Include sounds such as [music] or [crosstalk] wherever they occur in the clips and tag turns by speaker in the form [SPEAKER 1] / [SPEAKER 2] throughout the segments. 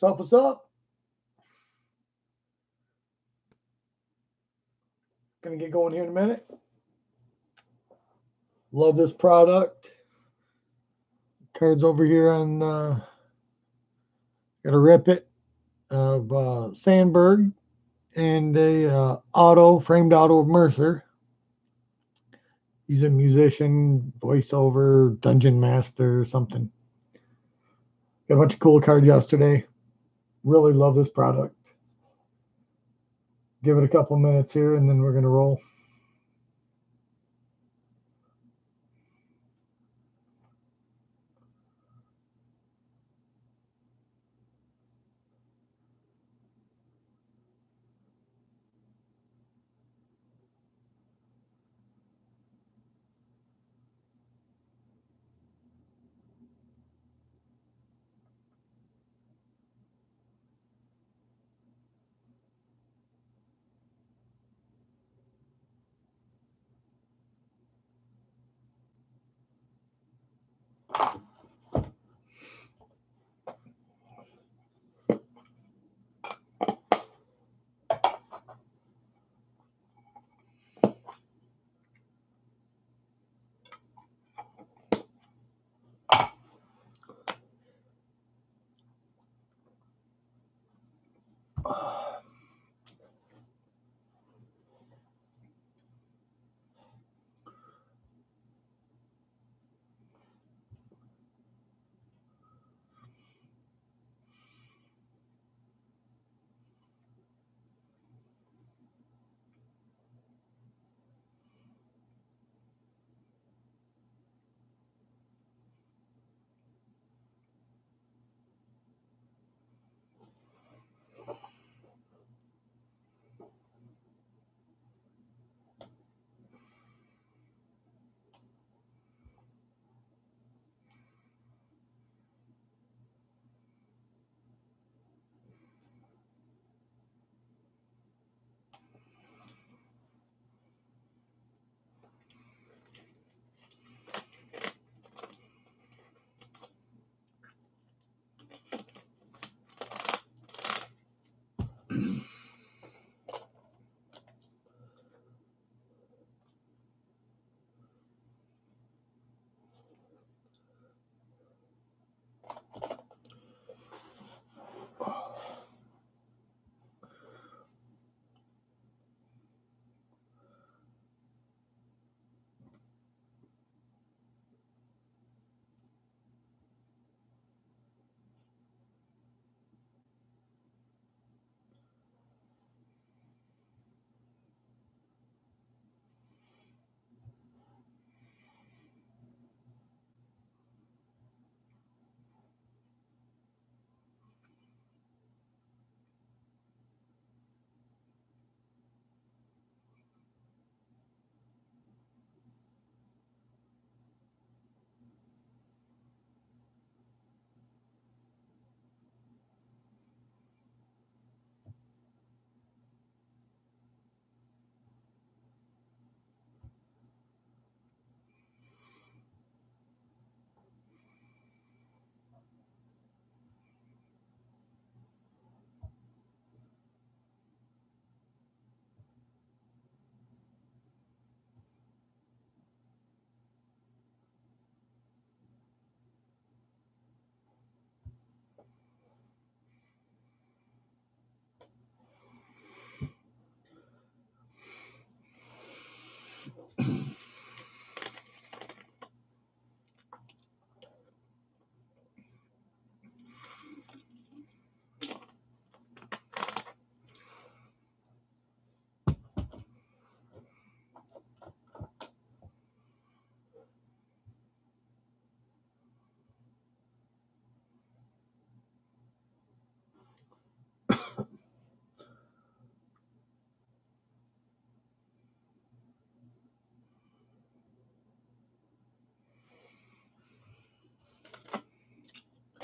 [SPEAKER 1] Up? What's up? Gonna get going here in a minute. Love this product. Cards over here on uh gotta rip it of uh Sandberg and a uh, auto framed auto of Mercer. He's a musician, voiceover, dungeon master, or something. Got a bunch of cool cards yesterday. Really love this product. Give it a couple minutes here and then we're going to roll.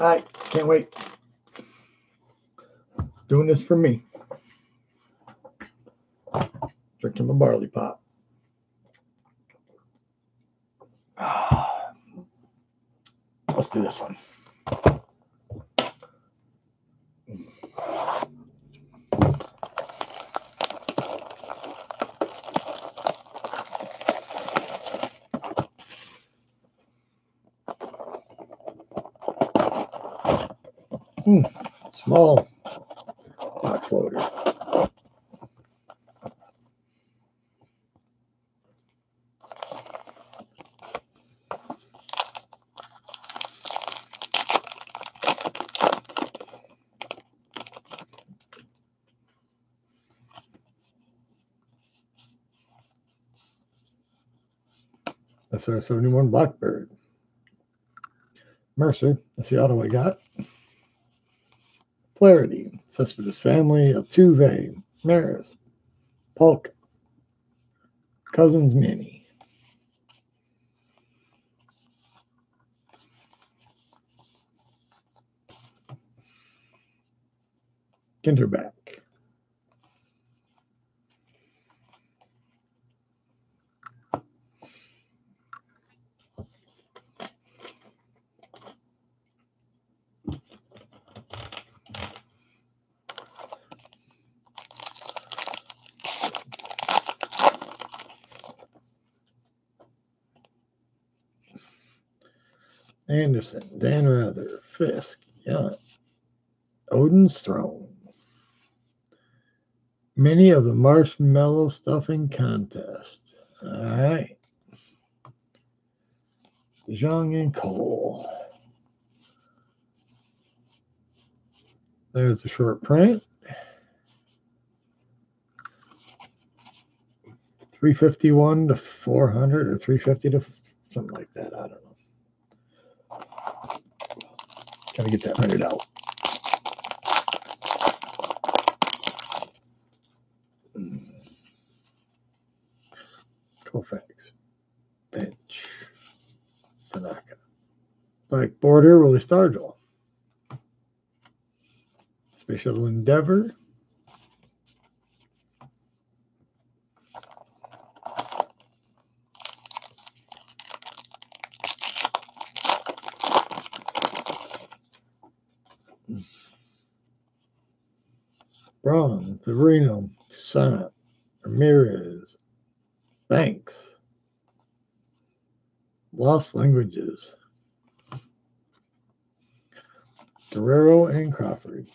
[SPEAKER 1] Right, can't wait. Doing this for me. Drinking my barley pop. Ah. Let's do this one. Small box loader. That's our 71 Blackbird. Mercer, that's the auto I got. Clarity, Cespedes family Altuve, Maris, Polk, Cousins Mini. Anderson, Dan Rather, Fisk, Young, Odin's Throne. Many of the marshmallow stuffing contest. All right. Zhang and Cole. There's the short print. 351 to 400 or 350 to something like that. I don't know. Gotta get that hundred out. Hmm. Koufax, bench, Tanaka, black border, Willie Stargell, special endeavor. Braun, Severino, Toussaint, Ramirez, Banks, Lost Languages, Guerrero and Crawford.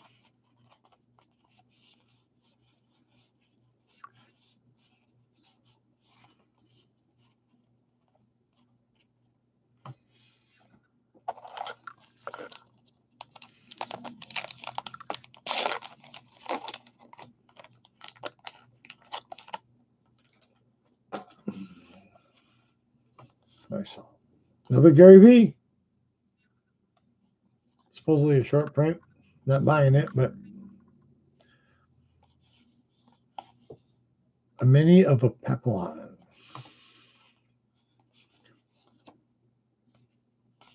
[SPEAKER 1] I saw. Another Gary V. Supposedly a short print. Not buying it, but a mini of a papillon.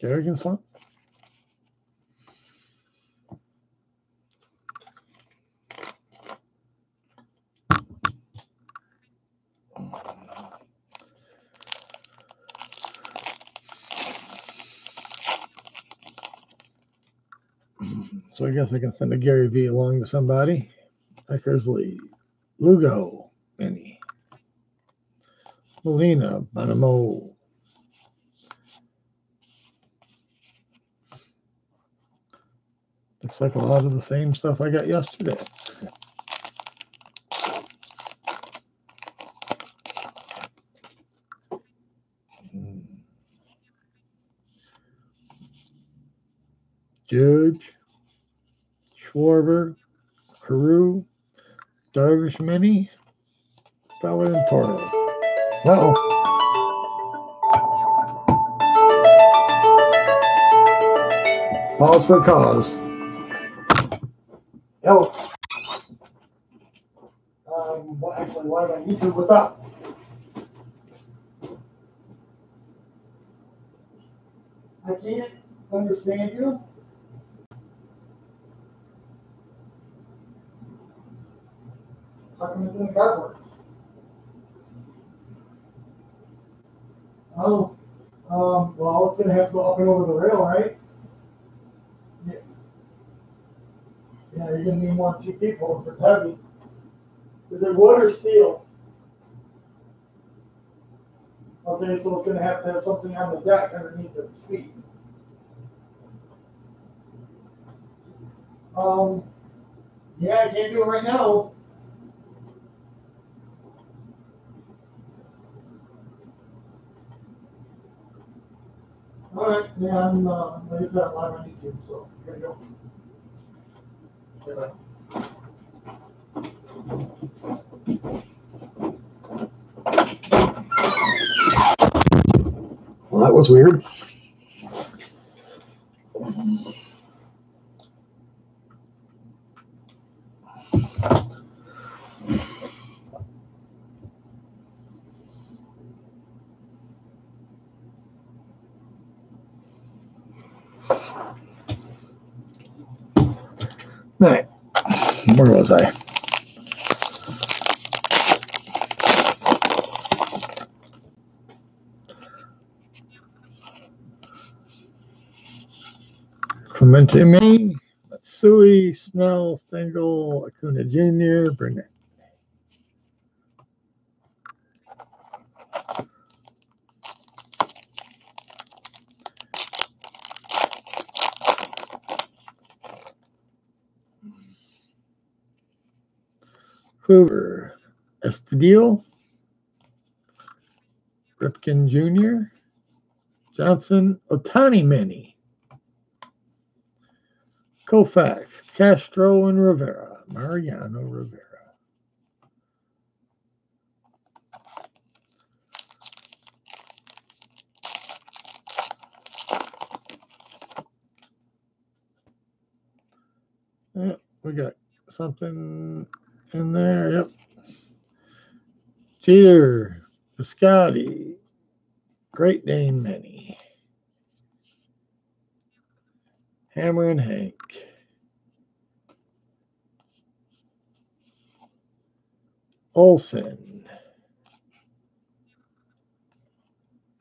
[SPEAKER 1] Garrigan Swamp. So I guess I can send a Gary V along to somebody. Eckersley, Lugo, Mini, Molina, Banamo. Looks like a lot of the same stuff I got yesterday. Hmm. Judge, Schwarber, Carew, Darvish Mini, Feller, and Torres. Uh-oh. Pause for cause. Hello. Um, well, actually, live on YouTube. What's up? I can't understand you. How come? Oh, um, well, it's gonna have to go up and over the rail, right? Yeah. Yeah, you're gonna need more than two people if it's heavy. Is it wood or steel? Okay, so it's gonna have to have something on the deck underneath the seat. Um, yeah, I can't do it right now. All right, yeah, I'm, uh, said, I'm live on YouTube, so here we go. Okay, bye. Well, that was weird. Right. Where was I? Clemente May, Matsui, Snell, Stengel, Acuna Jr., Burnett. Hoover, Estudillo, Ripken Jr., Johnson, Otani Mini, Koufax, Castro, and Rivera, Mariano Rivera. Yep, we got something in there. Yep. Jeter, Piscotti, Great Dane Many, Hammer and Hank, Olson,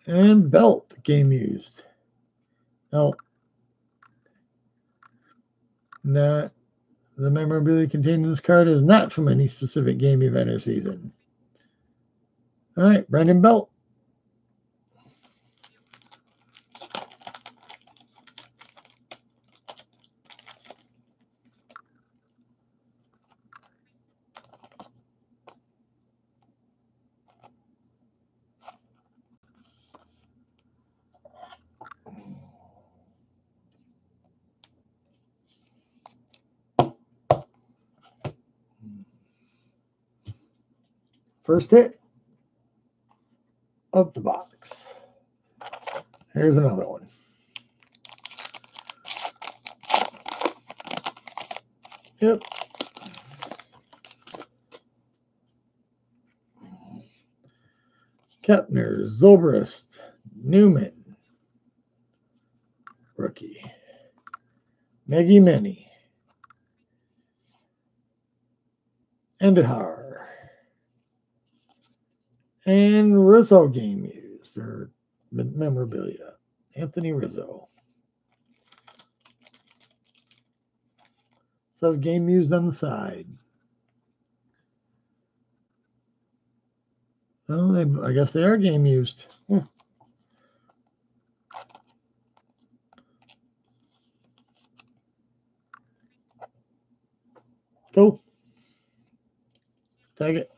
[SPEAKER 1] and Belt game used. No, not the memorabilia contained in this card is not from any specific game, event, or season. All right, Brandon Belt. First hit of the box. Here's another one. Yep. Kepner, Zobrist, Newman, rookie. Maggie Many. Endahar. And Rizzo game used, or memorabilia. Anthony Rizzo. Says game used on the side. Oh, I guess they are game used. Hmm. Cool. Take it.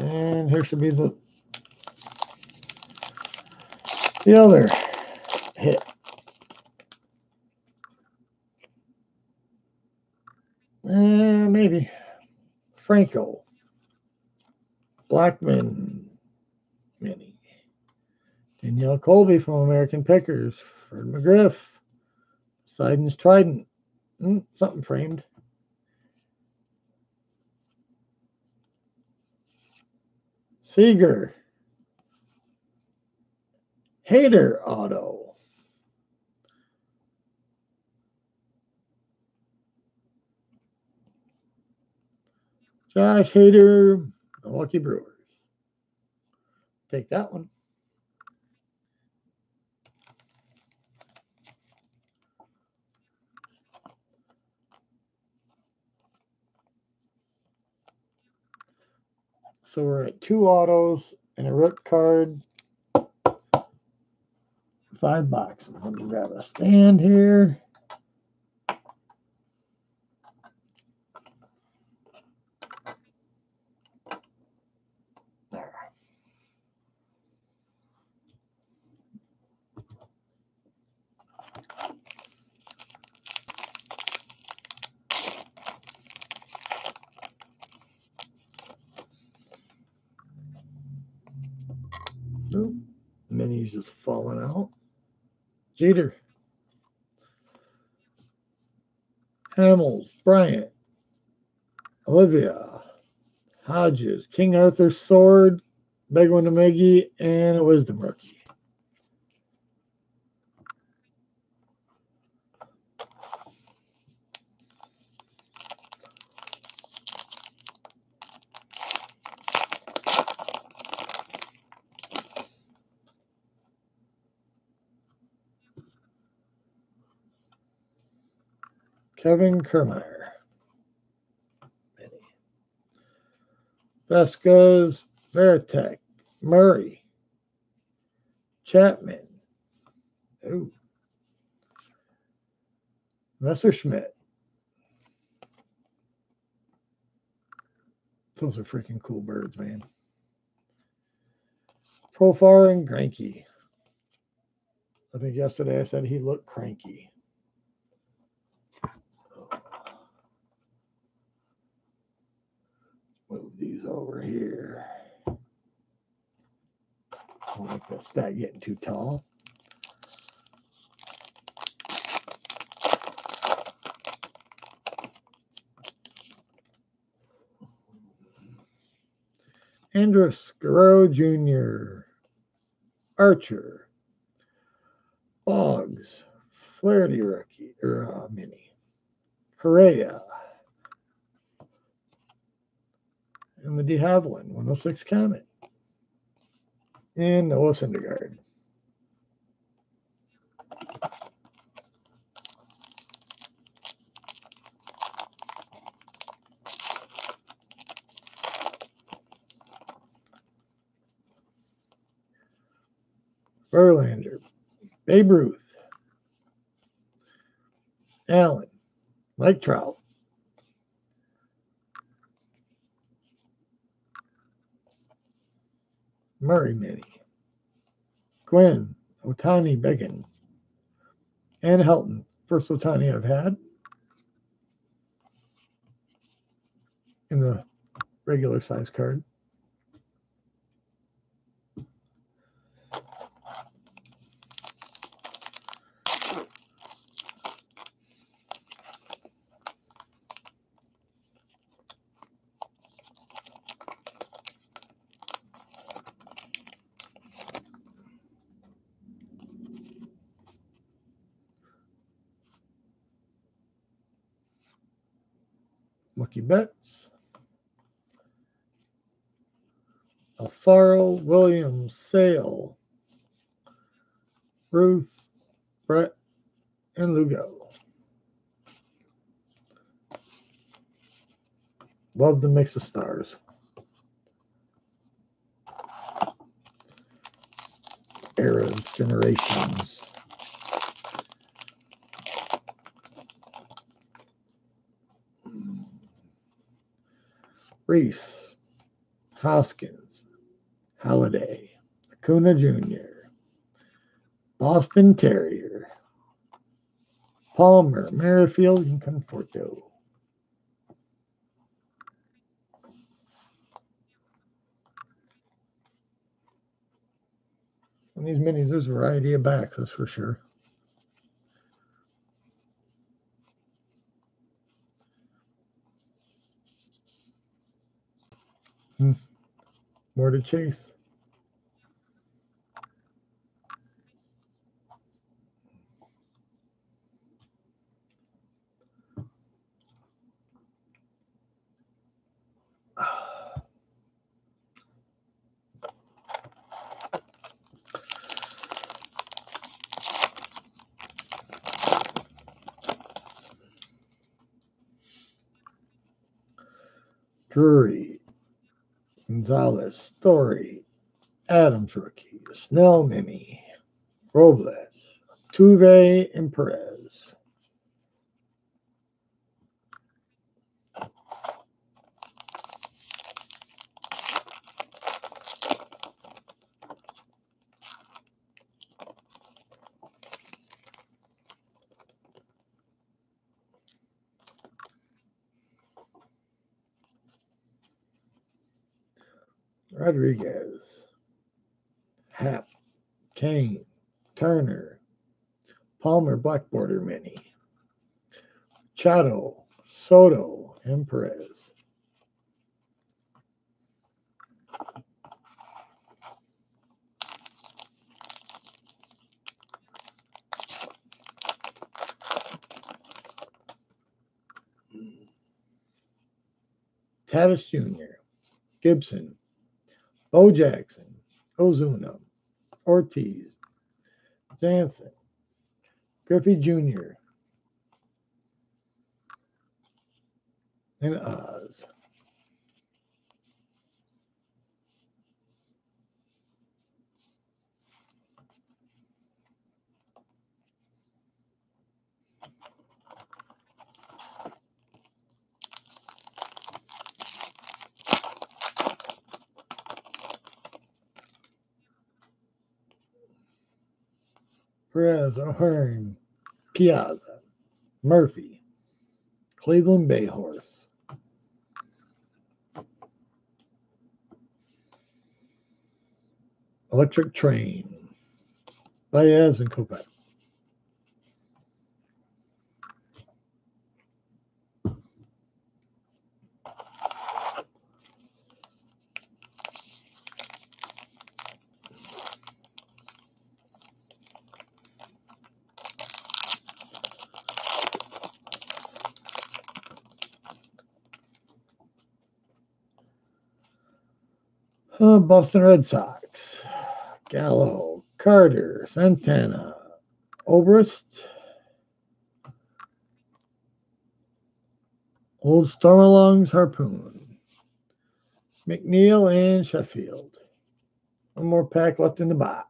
[SPEAKER 1] And here should be the the other hit. Uh, maybe Franco, Blackmon, Mini, Danielle Colby from American Pickers, Fred McGriff, Sidon's Trident, Mm, something framed. Seager. Hader Auto. Josh Hader, Milwaukee Brewers. Take that one. So we're at two autos and a rook card five boxes. Let me grab a stand here. There. Nope. Minnie's just falling out. Jeter. Hamels, Bryant, Olivia, Hodges, King Arthur Sword, Big Miggy, and a Wisdom Rookie. Kevin Kiermaier. Vescas, Varitek, Murray, Chapman. Ooh. Messerschmidt. Those are freaking cool birds, man. Profar and Greinke. I think yesterday I said he looked cranky. Move these over here. I don't like that stack getting too tall. Andrus Guerrero Jr., Archer, Boggs, Flaherty rookie or uh, mini, Correa, and the De Havilland 106 Comet, and Noah Syndergaard. Verlander, Babe Ruth, Allen, Mike Trout, Murray Mini, Quinn, Otani Began, and Helton. First Otani I've had in the regular size card. Mookie Betts, Alfaro, Williams, Sale, Ruth, Brett, and Lugo. Love the mix of stars. Eras, generations. Reese, Hoskins, Halladay, Acuna Jr., Boston Terrier, Palmer, Merrifield, and Conforto. On these minis, there's a variety of backs, that's for sure. Hmm. More to chase. [sighs] Drury, Gonzalez, Story, Adams rookie, Snell Mini, Robles, Altuve and Perez. Rodriguez, Happ, Kane, Turner, Palmer Black Border Mini, Chato, Soto, and Perez. Jr., Gibson, Bo Jackson, Ozuna, Ortiz, Jansen, Griffey Jr., and Oz. Perez, O'Hearn, Piazza, Murphy, Cleveland Bay Horse. Electric Train, Baez and Kopech. Uh, Boston Red Sox, Gallo, Carter, Santana, Obrist, Old Stormalongs Harpoon, McNeil, and Sheffield. One more pack left in the box.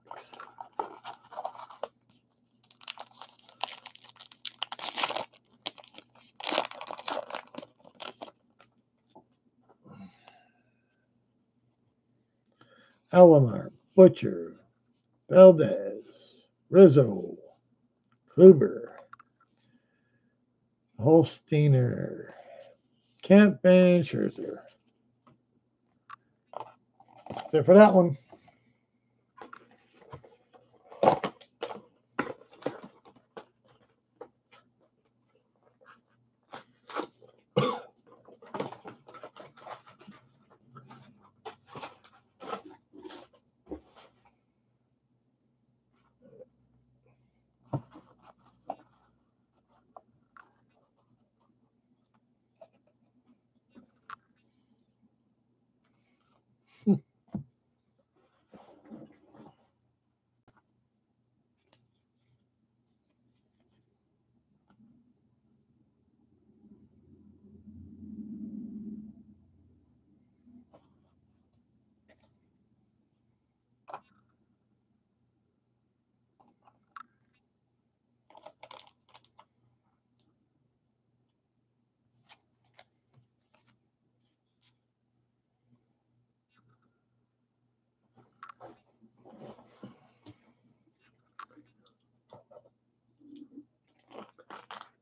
[SPEAKER 1] Alomar, Butcher, Valdez, Rizzo, Kluber, Holsteiner, Kemp, and Scherzer. That's it for that one.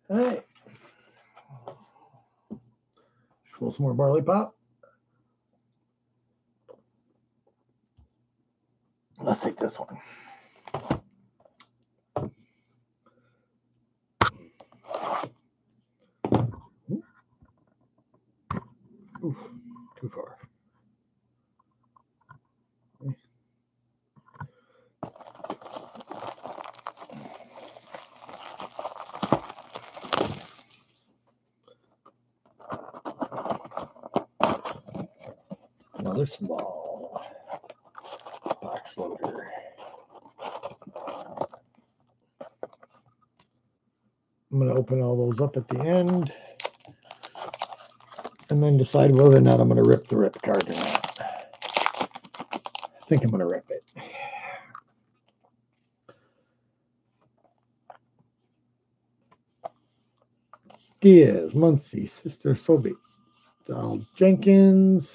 [SPEAKER 1] Right. Pull some more barley pop. Let's take this one. I'm going to open all those up at the end and then decide whether or not I'm going to rip the rip card or not. I think I'm going to rip it. Diaz, Muncy, Sister Sobey, Donald Jenkins,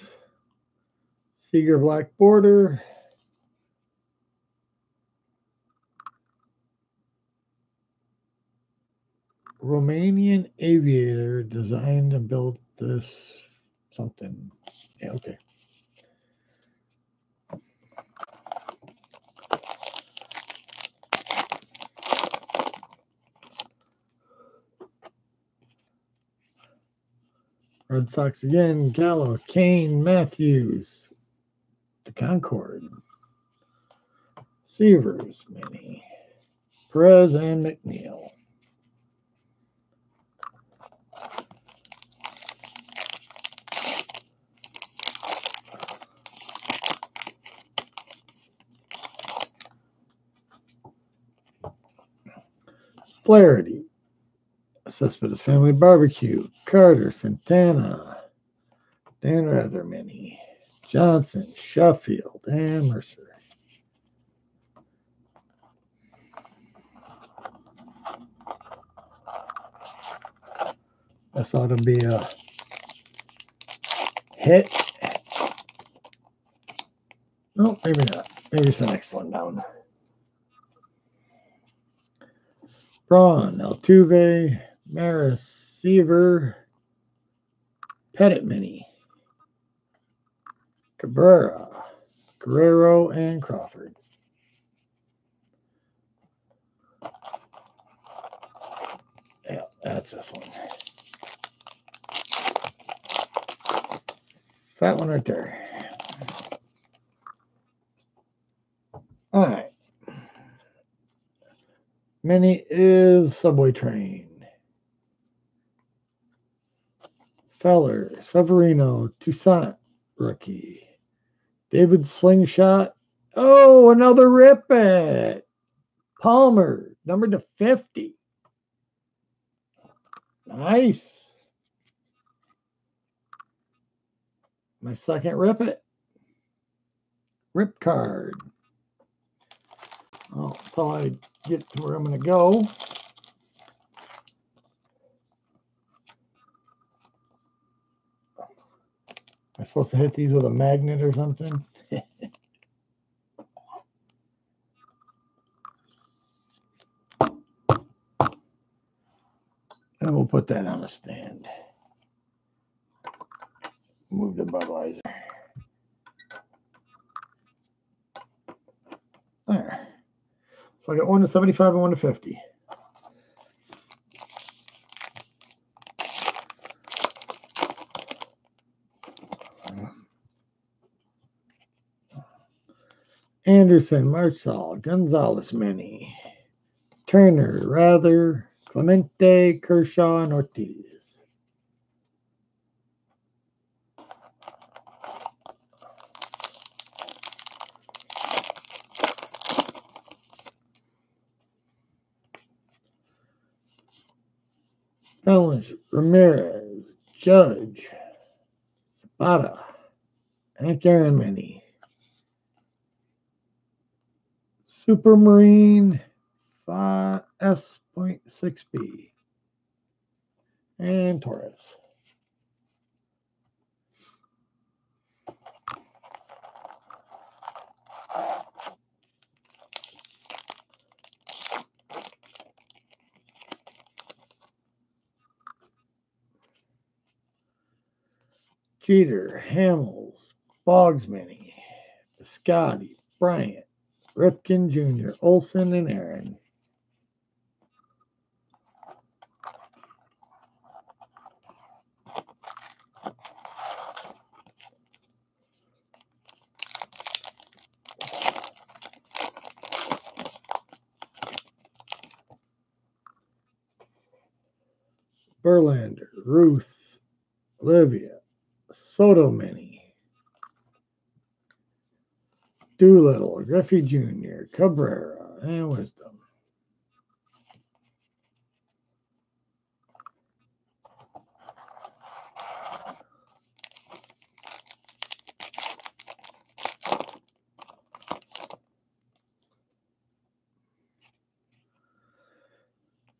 [SPEAKER 1] Seager Black Border, Sox again. Gallo, Kane, Matthews, the Concord, Severs, Mini, Perez, and McNeil. Flaherty, Cespedes Family Barbecue, Carter, Santana, Dan Rathermany, Johnson, Sheffield, and Mercer. This ought to be a hit. No, maybe not. Maybe it's the next one down. Braun, Altuve, Maris, Seaver, Pettitte Mini, Cabrera, Guerrero, and Crawford. Yeah, that's this one. That one right there. All right. Mini is Subway Train. Feller, Severino, Toussaint, rookie. David Slingshot. Oh, another rip it. Palmer, number to 50. Nice. My second rip it. Rip card. Oh, until I get to where I'm going to go. I supposed to hit these with a magnet or something? [laughs] and we'll put that on a stand. Move the Budweiser. There. So I got one to 75 and one to 50. Anderson, Marshall, Gonzalez, Mini, Turner, Rather, Clemente, Kershaw, and Ortiz. Owens, Ramirez, Judge, Zapata, Hank Aaron Mini. Supermarine S.6B. And Torres. Jeter, Hamels, Boggs Mini, Scotty, Bryant, Ripken Jr., Olson, and Aaron. Verlander, Ruth, Olivia, Soto Mini, Doolittle, Griffey Jr., Cabrera, and Wisdom.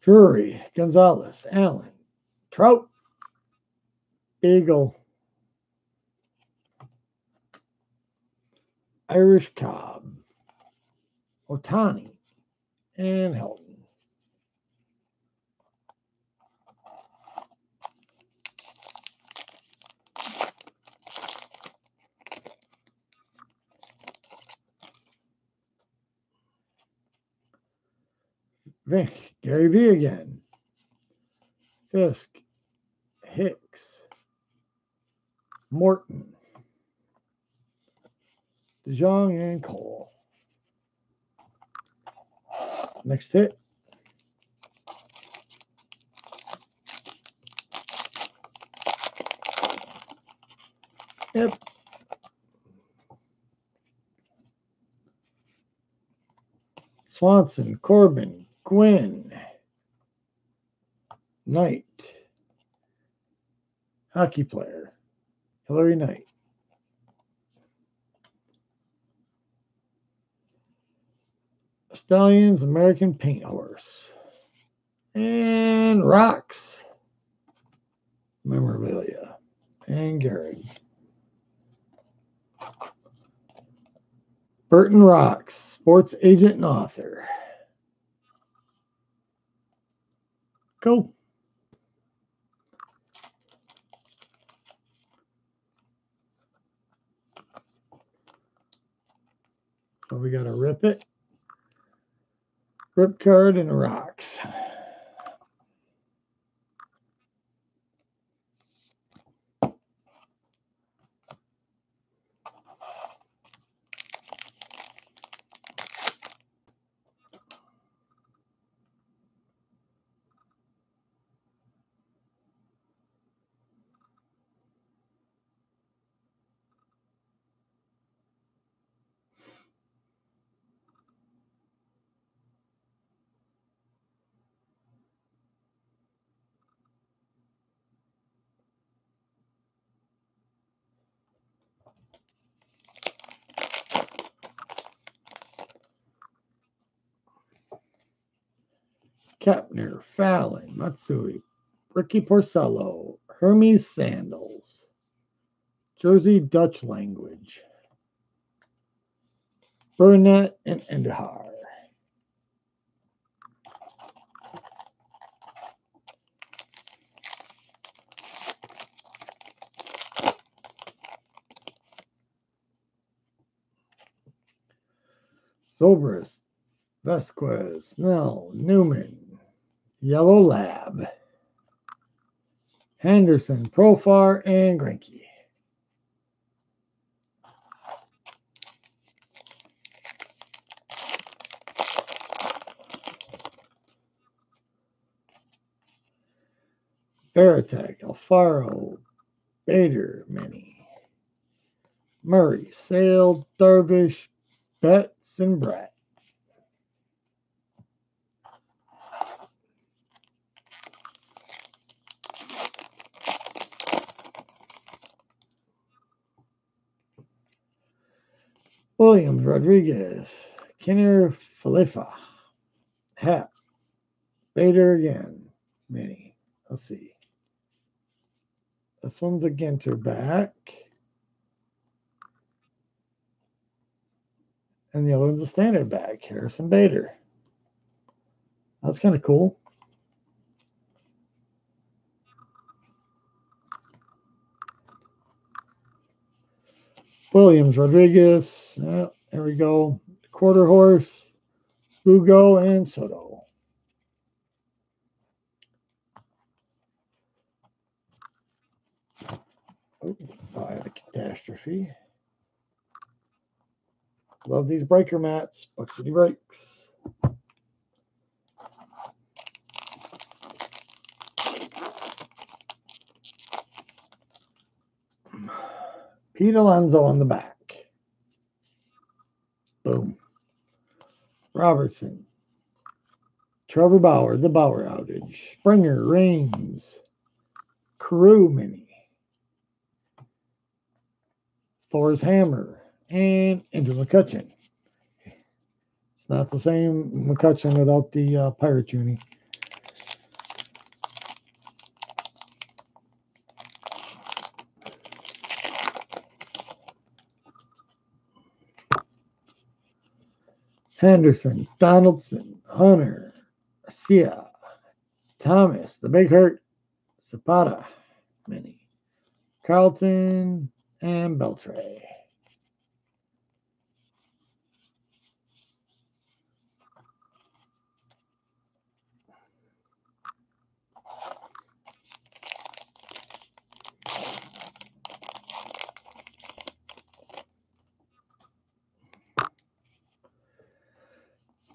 [SPEAKER 1] Drury, Gonzalez, Allen, Trout, Beagle, Irish Cobb, Ohtani, and Helton. Gary V again. Fisk, Hicks, Morton, DeJong, and Cole. Next hit. Yep. Swanson, Corbin, Gwynn, Knight, hockey player, Hilary Knight. Stallions, American Paint Horse, and Rocks, memorabilia, and Gary. Burton Rocks, sports agent and author. Cool. We got to rip it, rip card, and rocks. Kepner, Fallon, Matsui, Ricky Porcello, Hermes Sandals, Jersey Dutch language, Burnett and Endahar. Sobris, Vasquez, Snell, Newman, Yellow Lab, Henderson, Profar, and Greinke. Varitek, Alfaro, Bader, Many, Murray, Sale, Darvish, Betts, and Brett. Williams, Rodriguez, Kenner, Falefa, Happ, Bader again, Many. Let's see. This one's a Ginter back. And the other one's a standard back, Harrison Bader. That's kind of cool. Williams, Rodriguez. Yeah, there we go. Quarter horse, Hugo, and Soto. Oh, I have a catastrophe. Love these breaker mats. Buck City Breaks. Pete Alonso on the back. Boom. Robertson. Trevor Bauer, the Bauer outage. Springer, Raines. Carew Mini. Thor's Hammer. And into McCutchen. It's not the same McCutchen without the uh, Pirate Uni. Henderson, Donaldson, Hunter, Sia, Thomas, the Big Hurt, Zapata, Mini, Carlton, and Beltre.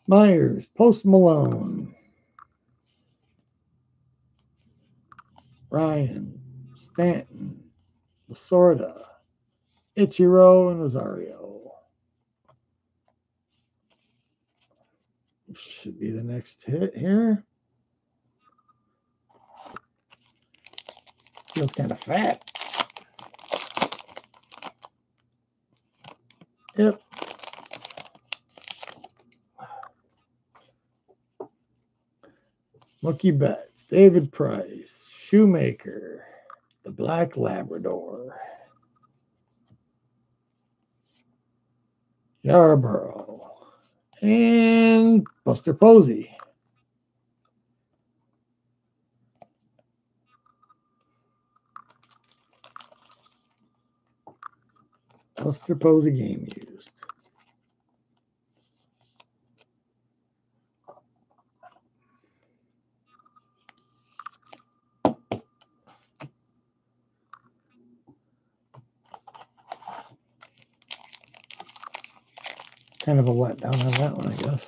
[SPEAKER 1] Myers, Post Malone, Ryan, Stanton, Lasorda, Ichiro, and Rosario. Should be the next hit here. Feels kind of fat. Yep. Mookie Betts, David Price, Shoemaker, the Black Labrador, Yarbrough, and Buster Posey. Buster Posey game used. Kind of a letdown on that one, I guess.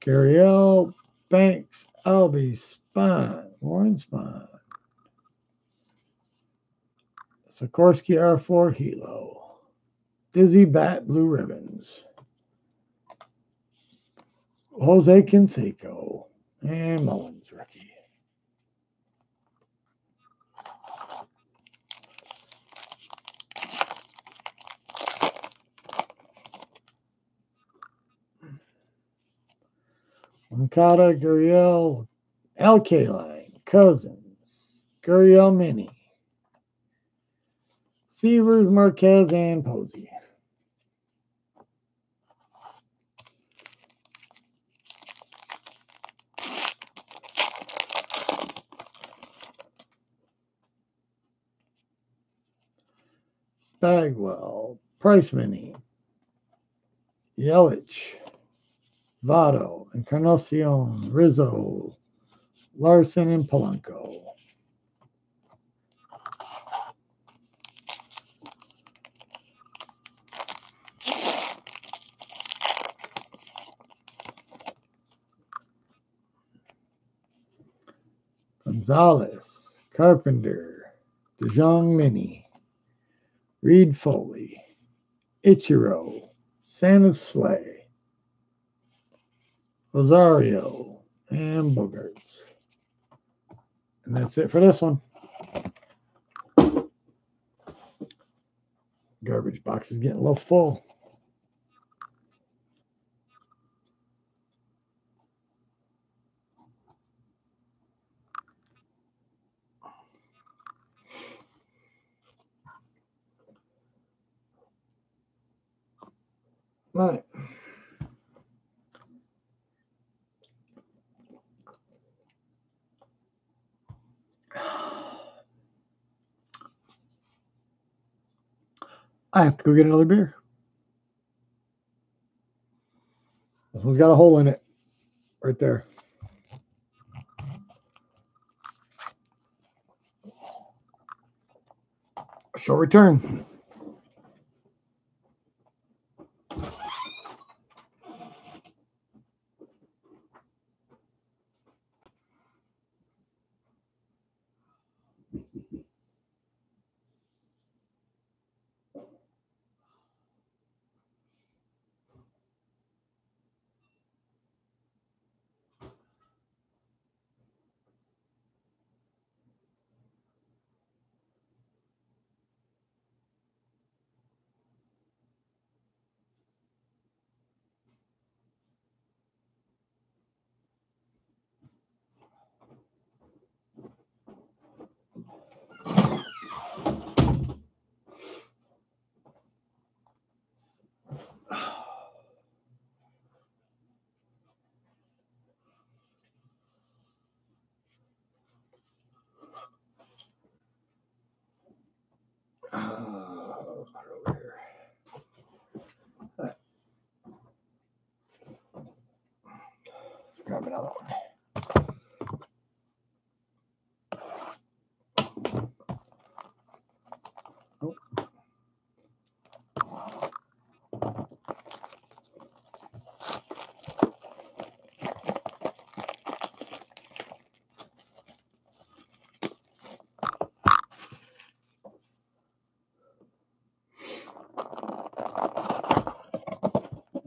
[SPEAKER 1] Gariel, Banks, Albie, Spahn, Warren Spahn. Sikorsky R4 Hilo. Dizzy Bat Blue Ribbons. Jose Canseco. And Mullins rookie. Moncada, Gurriel, LK Cousins, Gurriel Mini, Severs, Marquez, and Posey. Bagwell, Price Mini, Yelich, Votto, Encarnacion, Rizzo, Larson, and Polanco. Gonzalez, Carpenter, DeJong Mini, Reed Foley, Ichiro, Santa Slay, Rosario, and Bogaerts. And that's it for this one. Garbage box is getting a little full. Right. I have to go get another beer. This one's got a hole in it right there. Shall return. grab another one.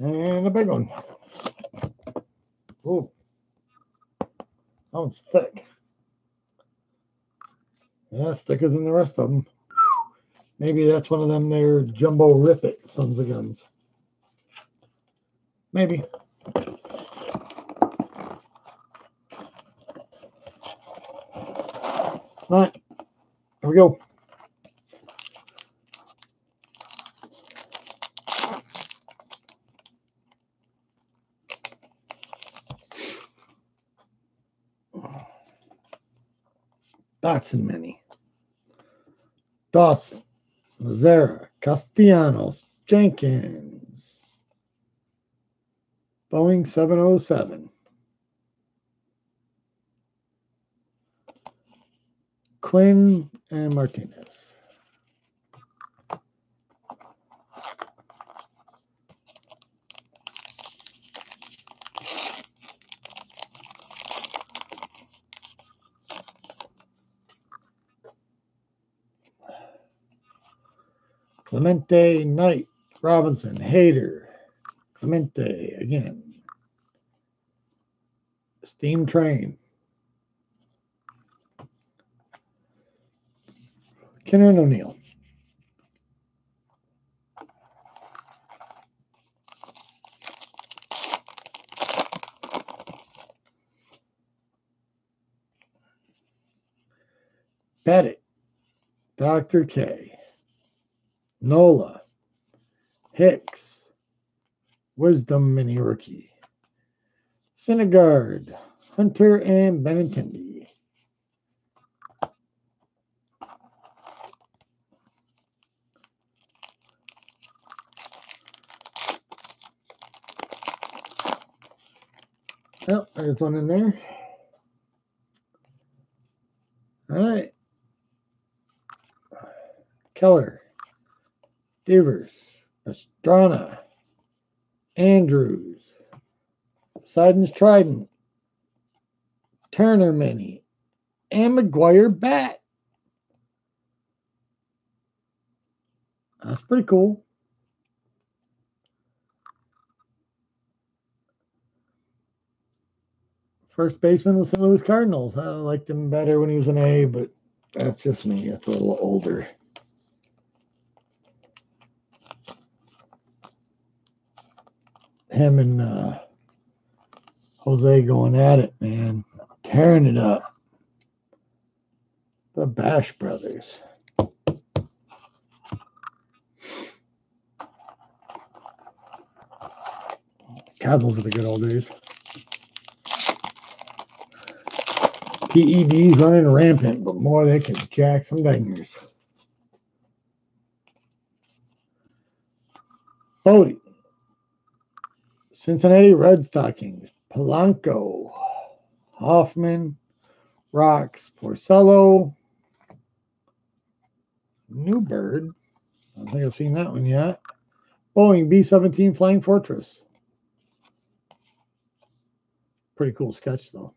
[SPEAKER 1] and a big one. Thick. Yeah, thicker than the rest of them. Maybe that's one of them there jumbo ripit sons of guns. Maybe. All right, here we go. Dotson Mini. Dawson, Mazara, Castellanos, Jenkins, Boeing 707. Quinn and Martinez. Clemente, Knight, Robinson, Hader, Clemente again. Steam Train. Kenner and O'Neill. Pettitte, Dr. K, Nola, Hicks, Wisdom Mini Rookie, Syndergaard, Hunter, and Benintendi. Oh, there's one in there. All right. Keller, Devers, Estrana, Andrews, Sidens Trident, Turner Mini, and McGwire Bat. That's pretty cool. First baseman of the St. Louis Cardinals. I liked him better when he was an A, but that's just me. That's a little older. Him and uh, Jose going at it, man. Tearing it up. The Bash Brothers. God, those are the good old days. PEDs running rampant, but more they can jack some bangers. Bodie. Cincinnati Red Stockings. Polanco. Hoffman. Rocks. Porcello. Newbird. I don't think I've seen that one yet. Boeing B 17 Flying Fortress. Pretty cool sketch, though.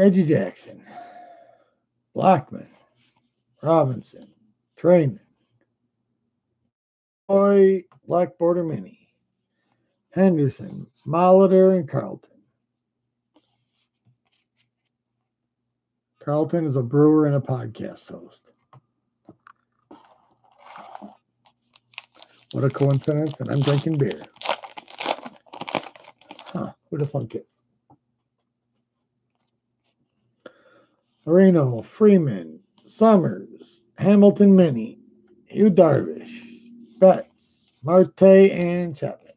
[SPEAKER 1] Reggie Jackson, Blackmon, Robinson, Trayman, Boy, Black Border Mini, Henderson, Molitor, and Carlton. Carlton is a brewer and a podcast host. What a coincidence, and I'm drinking beer. Huh, who'd have thunk it? Moreno, Freeman, Summers, Hamilton Mini, Hugh Darvish, Betts, Marte, and Chapman.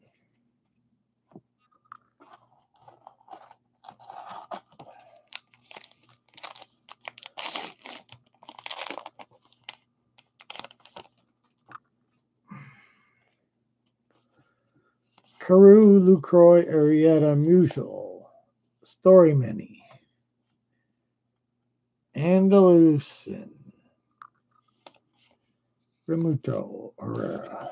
[SPEAKER 1] Carew, Lucroy, Arrieta, Musial, Story Mini, Andalusian, Realmuto Herrera.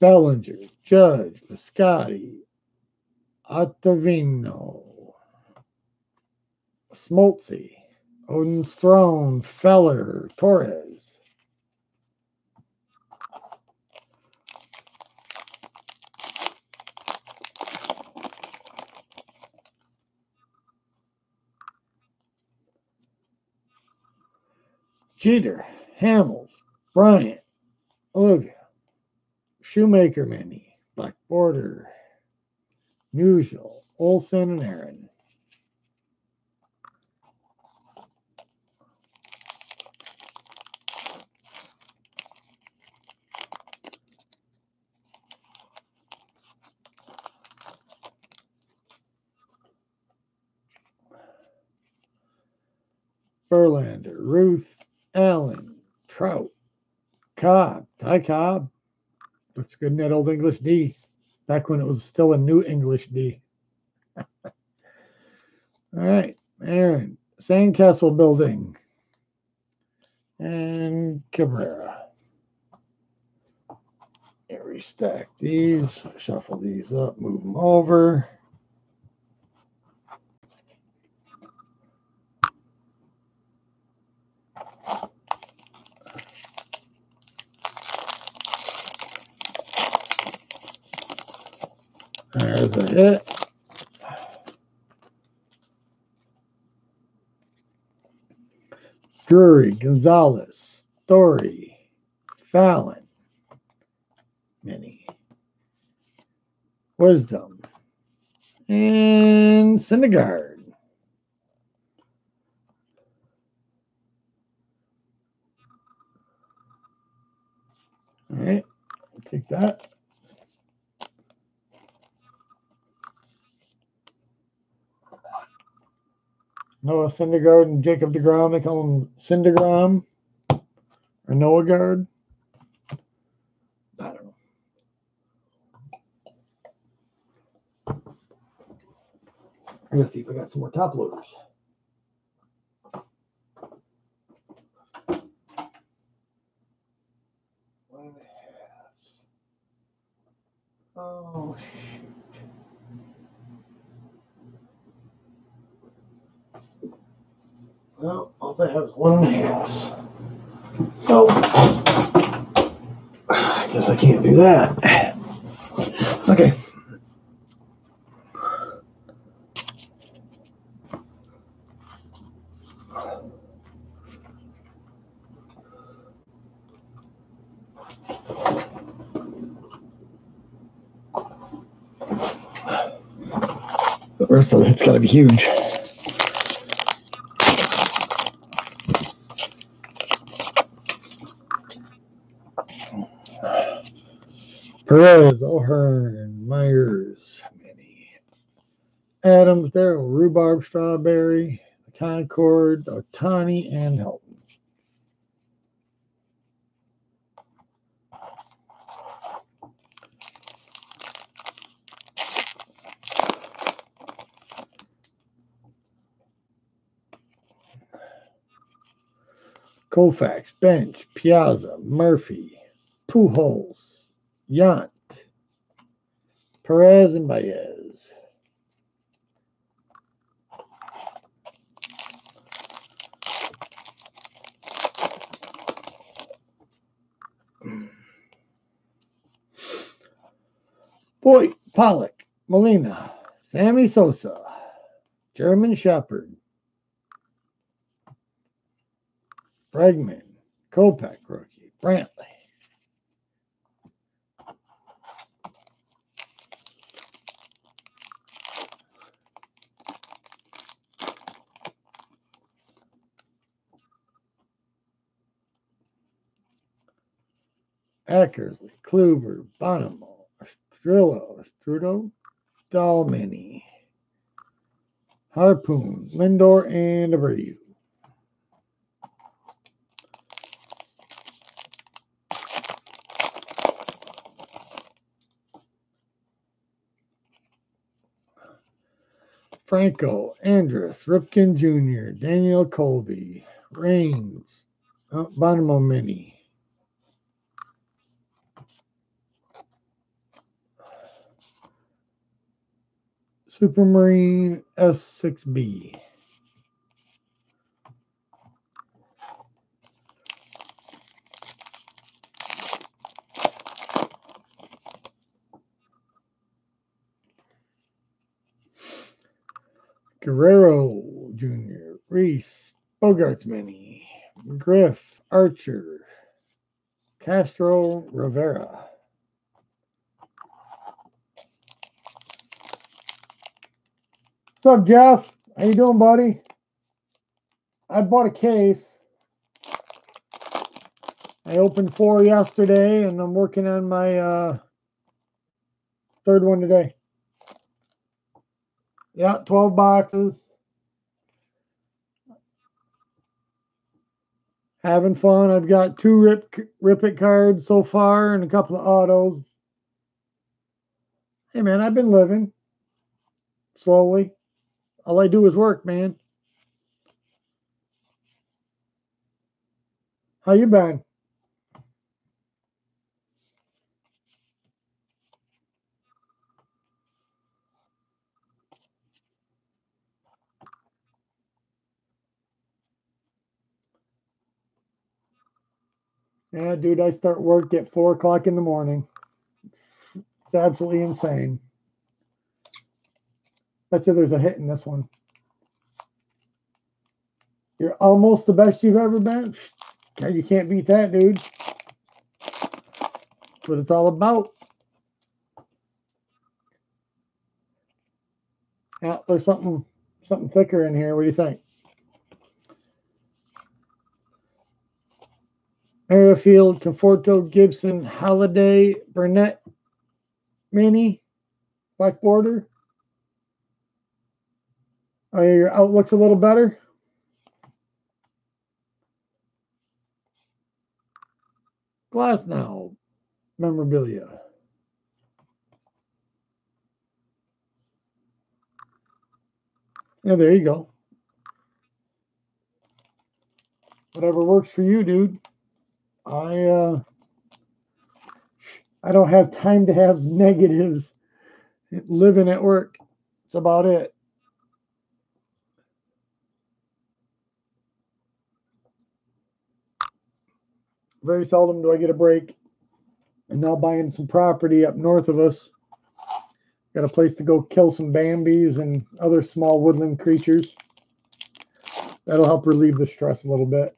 [SPEAKER 1] Bellinger, Judge, Piscotti, Ottavino, Smoltzy, Odin's Throne, Feller, Torres. Jeter, Hamels, Bryant, Olivia, Shoemaker Mini, Black Border, Musial, Olson, and Aaron. Verlander, Ruth, Allen, Trout, Cobb, Ty Cobb. Looks good in that old English D. Back when it was still a new English D. [laughs] All right, Aaron, Sandcastle Building, and Cabrera. Yeah, restack these, shuffle these up, move them over. There's a hit. Drury, Gonzalez, Story, Fallon, Many, Wisdom, and Syndergaard. All right, I'll take that. Noah Syndergaard and Jacob DeGrom. They call him Syndergrom or Noah Guard. I don't know. I gotta see if I got some more top loaders. One and a half. Oh shoot. Well, all I have is one half. So, I guess I can't do that. Okay. The rest of it's got to be huge. Perez, O'Hearn, Myers, Many, Adams, Darrell, Rhubarb, Strawberry, Concord, Ohtani, and Helton. Koufax, Bench, Piazza, Murphy, Pujols, Yant, Perez, and Baez. Boy, Pollock, Molina, Sammy Sosa, German Shepherd, Bregman, Kopech rookie, Brantley. Eckersley, Kluber, Bonomo, Strillo, Strudo, Dalmini, Harpoon, Lindor, and Abreu. Franco, Andrus, Ripken Jr., Daniel Colby, Reigns, uh, Bonomo Mini. Supermarine S6B. Guerrero Jr., Reese, Bogaerts Mini, Griff, Archer, Castro Rivera. What's up, Jeff? How you doing, buddy? I bought a case. I opened four yesterday, and I'm working on my uh, third one today. Yeah, 12 boxes. Having fun. I've got two rip rip it cards so far and a couple of autos. Hey man, I've been living slowly. All I do is work, man. How you been? Yeah, dude, I start work at four o'clock in the morning. It's absolutely insane. Bet you there's a hit in this one. You're almost the best you've ever been. God, you can't beat that, dude. That's what it's all about. Yeah, there's something something thicker in here. What do you think? Merrifield, Conforto, Gibson, Holiday, Burnett, Mini, Black Border. Oh, yeah, your outlook's a little better. Glasnow, memorabilia. Yeah, there you go. Whatever works for you, dude. I uh I don't have time to have [laughs] negatives living at work. That's about it. Very seldom do I get a break. And now buying some property up north of us. Got a place to go kill some Bambis and other small woodland creatures. That'll help relieve the stress a little bit.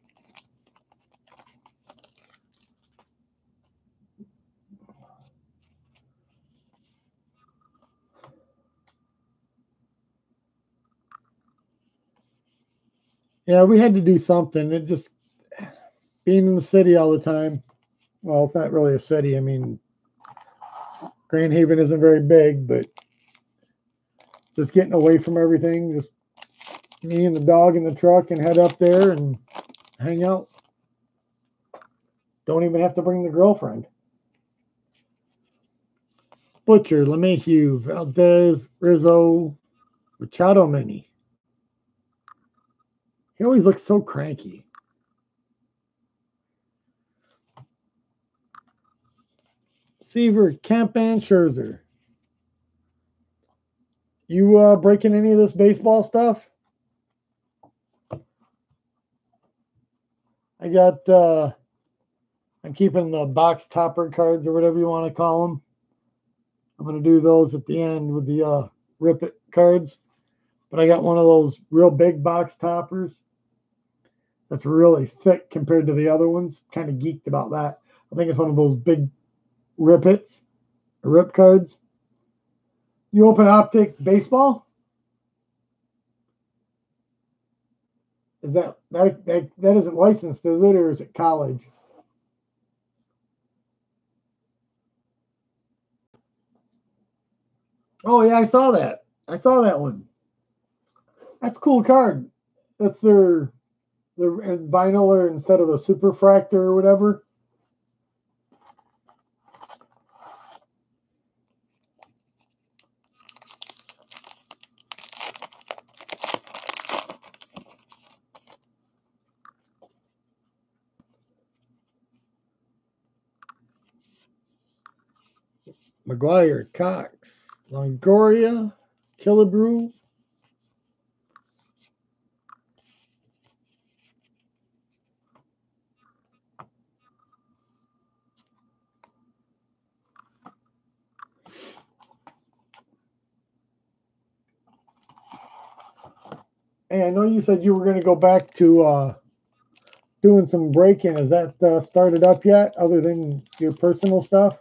[SPEAKER 1] Yeah, we had to do something. It just being in the city all the time. Well, it's not really a city. I mean, Grand Haven isn't very big, but just getting away from everything, just me and the dog in the truck and head up there and hang out. Don't even have to bring the girlfriend. Butcher, LeMahieu, Valdez, Rizzo, Machado Mini. He always looks so cranky. Seaver, Kemp, and Scherzer. You uh, breaking any of this baseball stuff? I got. Uh, I'm keeping the box topper cards or whatever you want to call them. I'm going to do those at the end with the uh, rip it cards. But I got one of those real big box toppers that's really thick compared to the other ones. Kind of geeked about that. I think it's one of those big rip hits, rip cards. You open optic baseball? Is that that that, that isn't licensed, is it, or is it college? Oh yeah, I saw that. I saw that one. That's a cool card. That's their their vinyl or instead of a superfractor or whatever. McGwire, Cox, Longoria, Killebrew, Hey, I know you said you were going to go back to uh, doing some breaking. Is that uh, started up yet, other than your personal stuff?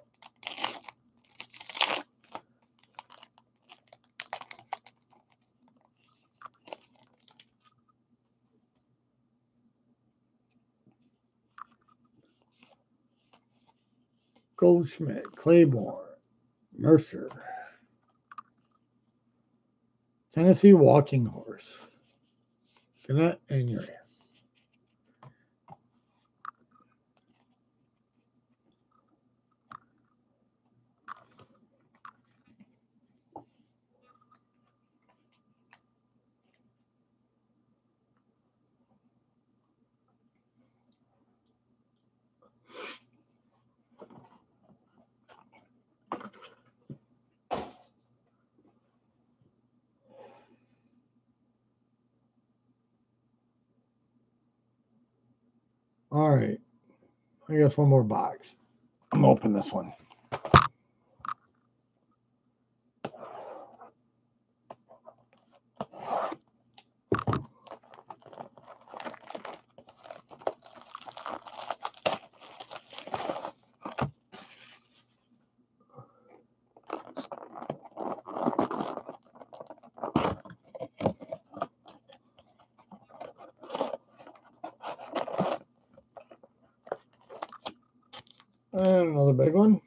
[SPEAKER 1] Goldschmidt, Claiborne, Mercer, Tennessee Walking Horse, Gannett, and Uriah. All right. I guess one more box. I'm open this one. And another big one.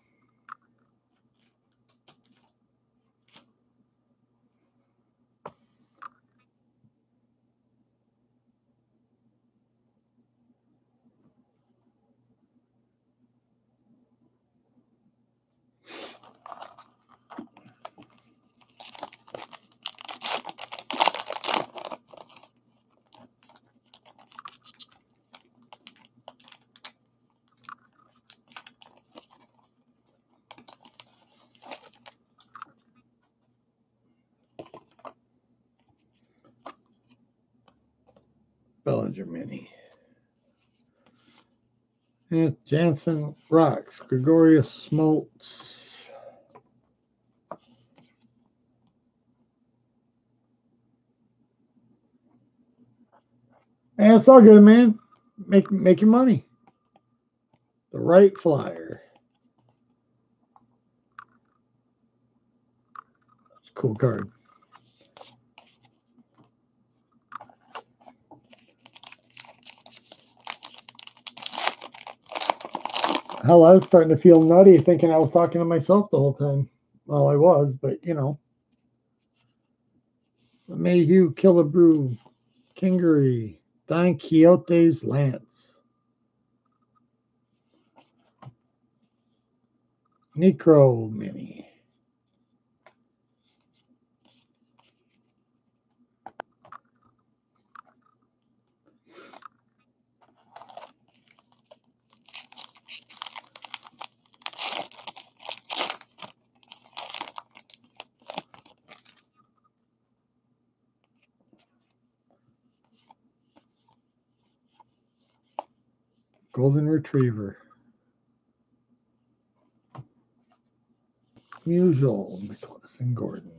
[SPEAKER 1] Bellinger Mini. And Jansen Rocks, Gregorius Smoltz. And it's all good, man. Make make your money. The Wright Flyer. It's a cool card. Hell, I was starting to feel nutty thinking I was talking to myself the whole time. Well, I was, but you know. Mayhew, Killebrew, Kingery, Don Quixote's Lance. Necro Mini. Golden Retriever. Musial, Nicholas and Gordon.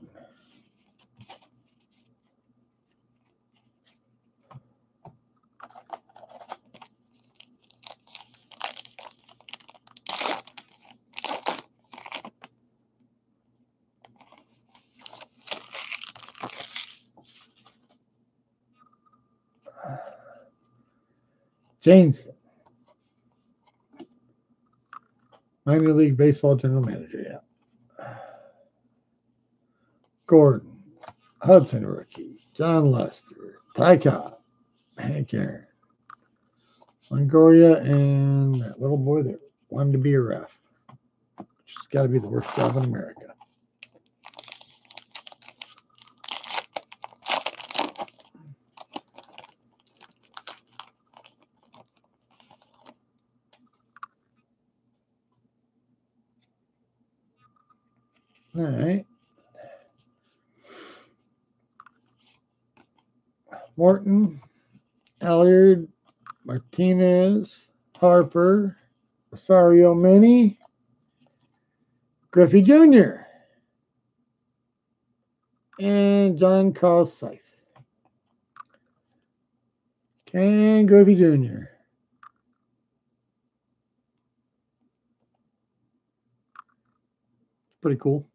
[SPEAKER 1] James. Minor League Baseball General Manager, yeah. Gordon, Hudson rookie, Jon Lester, Ty Cobb, Hank Aaron, Longoria, and that little boy that wanted to be a ref, which has got to be the worst job in America. All right. Morton, Allard, Martinez, Harper, Rosario Mini, Griffey Jr., and John Carl Scythe. Ken Griffey Jr. Pretty cool.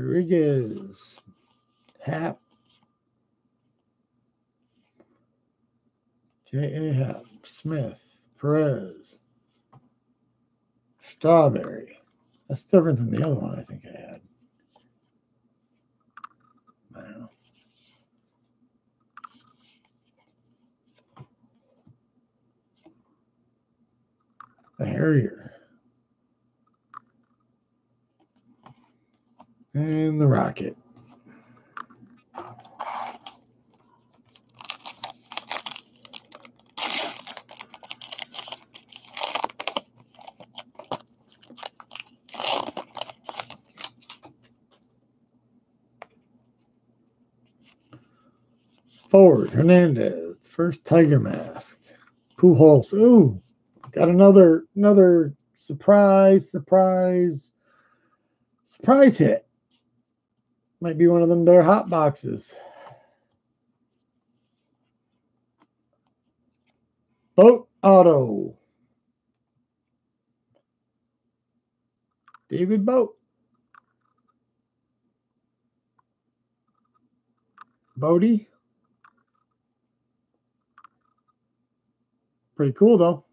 [SPEAKER 1] Rodriguez, Happ, J.A. Happ, Smith, Perez, Strawberry. That's different than the other one I think I had. I don't know. The Harrier. And the Rocket. Forward, Tiger Mask. Pujols, ooh, got another another surprise, surprise, surprise hit. Might be one of them there hot boxes. Boat Auto. David Boat. Bote. Pretty cool though.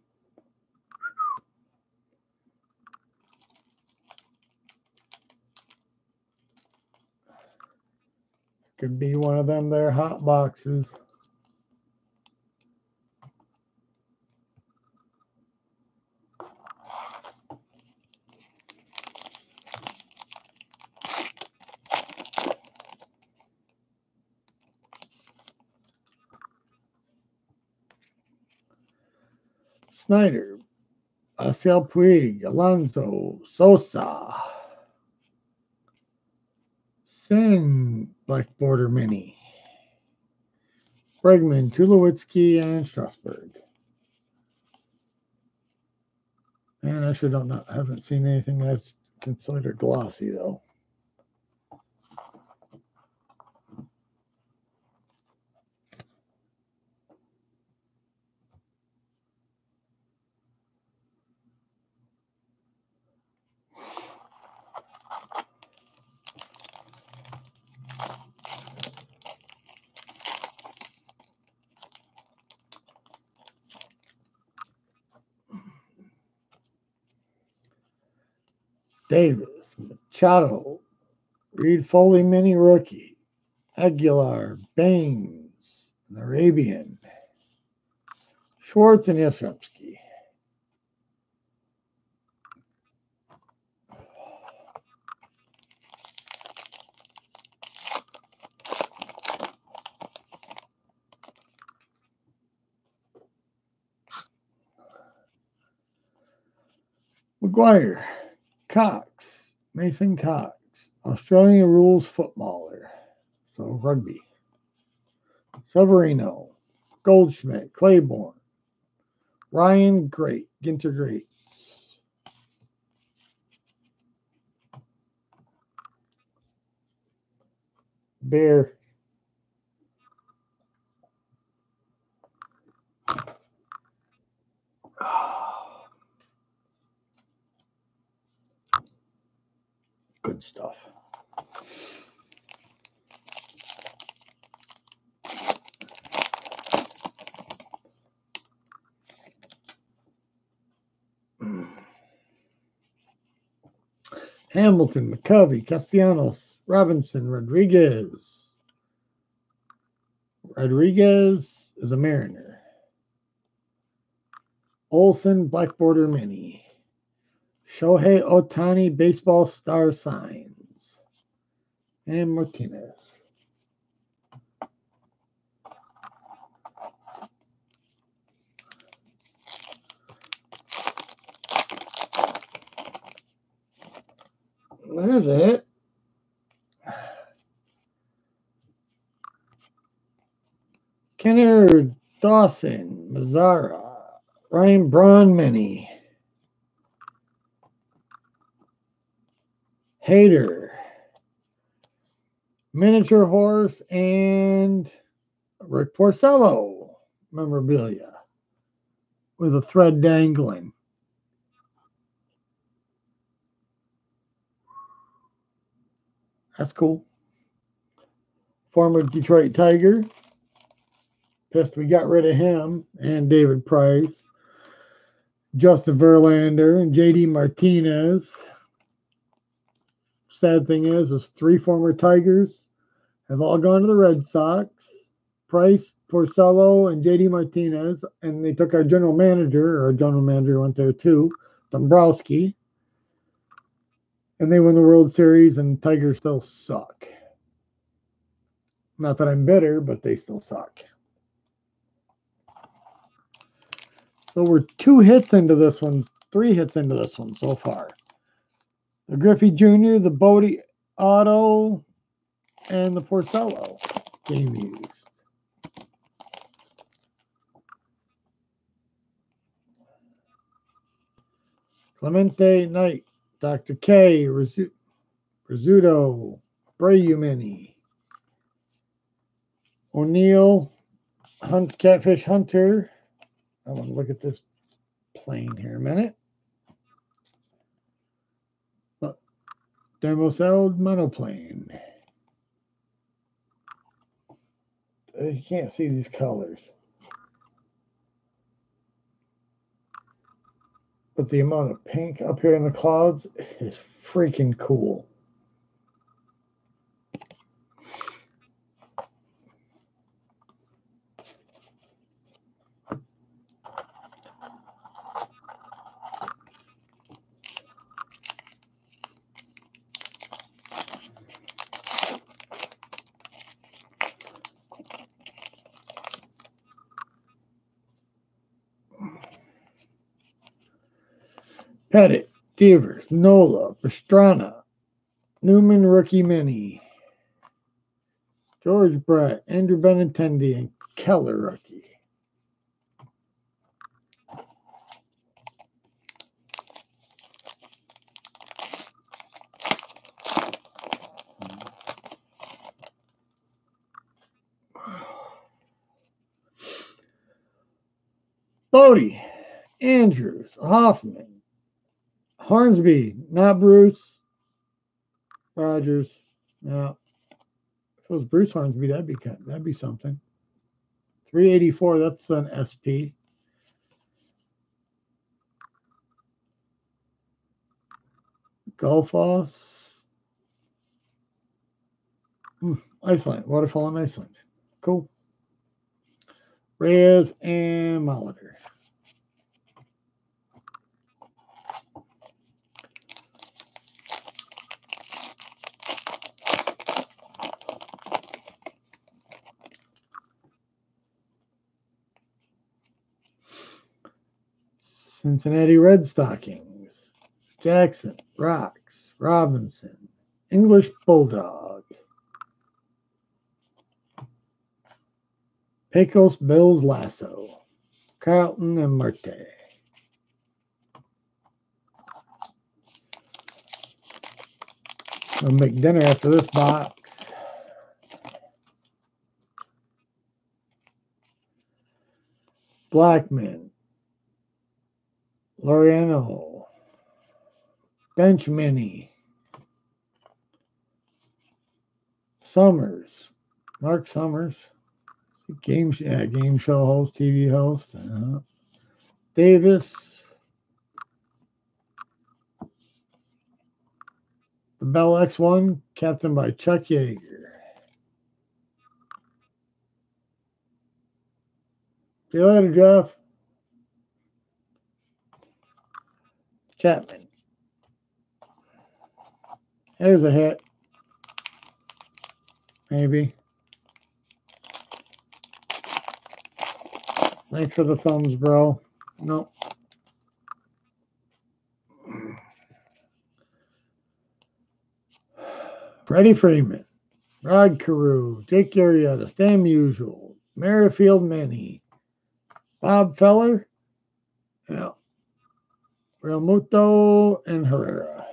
[SPEAKER 1] Could be one of them there hot boxes. Snyder, Rafael Puig, Alonso, Sosa, Sin, Black Border Mini, Bregman, Tulowitzki, and Strasburg. And I actually don't know, haven't seen anything that's considered glossy though. Davis, Machado, Reed Foley Mini Rookie, Aguilar, Baines, Arabian, Schwartz, and Yastrzemski. McGwire, Cox, Mason Cox, Australian rules footballer, so rugby. Severino, Goldschmidt, Claiborne, Ryan Great, Ginter Great. Bear. good stuff. Hamilton, McCovey, Castellanos, Robinson, Rodriguez. Rodriguez is a Mariner. Olson, Black Border Mini. Shohei Ohtani, Baseball Star Signs. And Martinez. There's it. Kenner Dawson, Mazara, Ryan Braun Mini. Hader, Miniature Horse, and Rick Porcello memorabilia with a thread dangling. That's cool. Former Detroit Tiger. Pissed we got rid of him and David Price. Justin Verlander and JD Martinez. Sad thing is, is three former Tigers have all gone to the Red Sox. Price, Porcello, and JD Martinez, and they took our general manager, our general manager went there too, Dombrowski and they win the World Series, and Tigers still suck. Not that I'm bitter, but they still suck. So we're two hits into this one, three hits into this one so far. The Griffey Jr., the Bote Auto, and the Porcello game used. Clemente Knight, Dr. K, Rizzuto, Brayumini, O'Neill, Hunt, Catfish Hunter. I want to look at this plane here a minute. Thermocell monoplane. Uh, you can't see these colors. but the amount of pink up here in the clouds is freaking cool. Pettitte, Devers, Nola, Pastrana, Newman Rookie Mini, George Brett, Andrew Benintendi, and Keller Rookie. Bote, Andrews, Hoffman, Hornsby, not Bruce. Rogers. Yeah. If it was Bruce Hornsby, that'd be that'd be something. 384, that's an SP. Gullfoss. Hmm, Iceland, waterfall in Iceland. Cool. Reyes and Molitor. Cincinnati Red Stockings, Jackson, Rocks, Robinson, English Bulldog, Pecos Bills Lasso, Carlton and Marte. I'll make dinner after this box. Blackmon, Loriano, Bench Mini, Summers, Marc Summers, game yeah, game show host, TV host, uh, Davis, The Bell X1, captained by Chuck Yeager. See you later, Jeff. Chapman. There's a hit. Maybe. Thanks for the thumbs, bro. Nope. Freddie Freeman, Rod Carew, Jake Arrieta, Stan Musial, Merrifield Manny, Bob Feller, yeah, Realmuto and Herrera.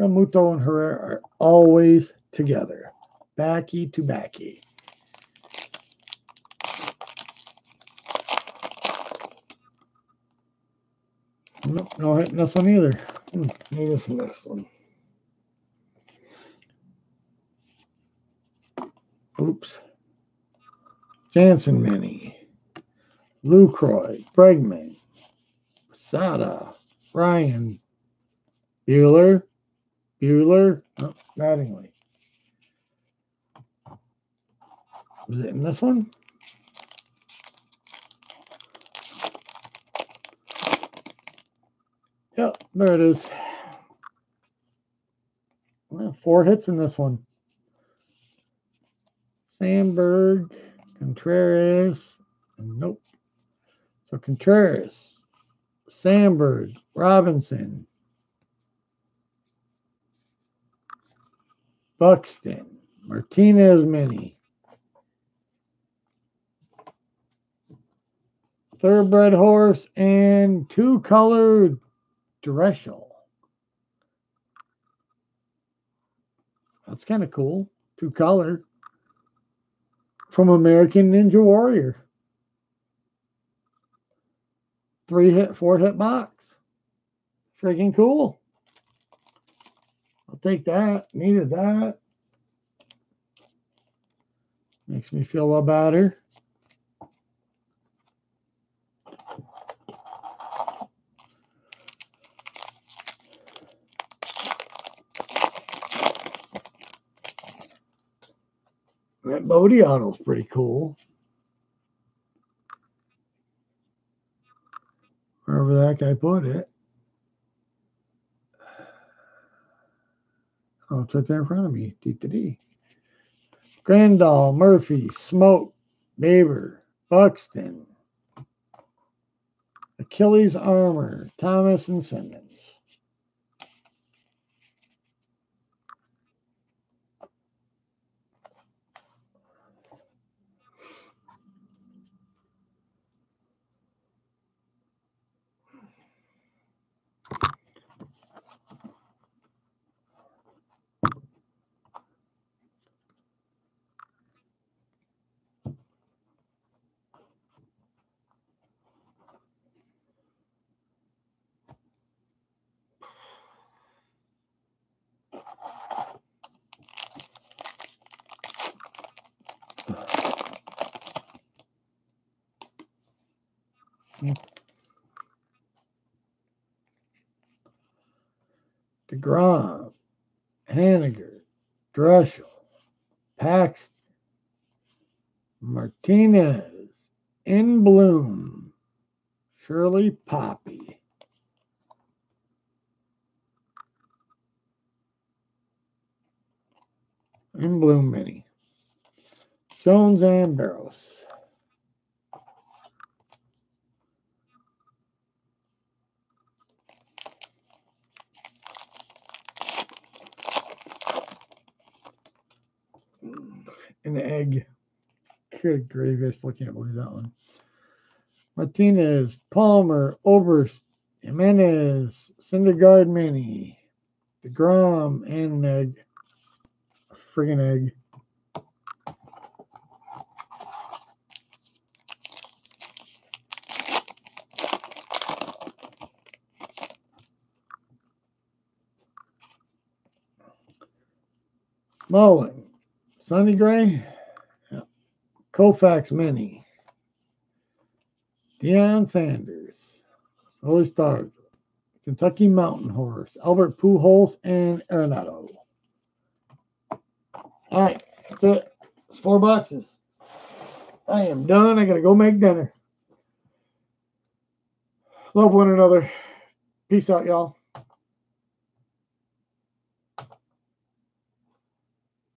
[SPEAKER 1] Realmuto and Herrera are always together, backy to backy. Nope, no hitting this one either. Hmm, maybe the next one. Oops. Jansen Mini, Lucroy, Bregman, Sada, Ryan, Bueller, Bueller, oh, Mattingly. Was it in this one? Yep, there it is. Four hits in this one. Sandberg, Contreras, and nope. So Contreras, Sandberg, Robinson, Buxton, Martinez Mini, thoroughbred horse, and two colored Drechsel. That's kind of cool. Two color from American Ninja Warrior. Three hit, four hit box. Freaking cool. I'll take that. Needed that. Makes me feel a lot better. That Bote auto's pretty cool. Wherever that guy put it. Oh, it's right there in front of me. D to D. Grandal, Murphy, Smoke, Baber, Buxton, Achilles Armor, Thomas and Simmons. DeGrom, Haniger, Drechsel, Paxton, Martinez, In Bloom, Shirley Poppy. In Bloom Mini. Jones and Barros. An egg. Good gravy. I still can't believe that one. Martinez, Palmer, Oberst, Jimenez, Syndergaard Mini, DeGrom, and an egg. A friggin' egg. Mullen, Sonny Gray, yep. Koufax Mini, Deion Sanders, Holy Stars, Kentucky Mountain Horse, Albert Pujols, and Arenado. All right, that's it. It's four boxes. I am done. I gotta go make dinner. Love one another. Peace out, y'all.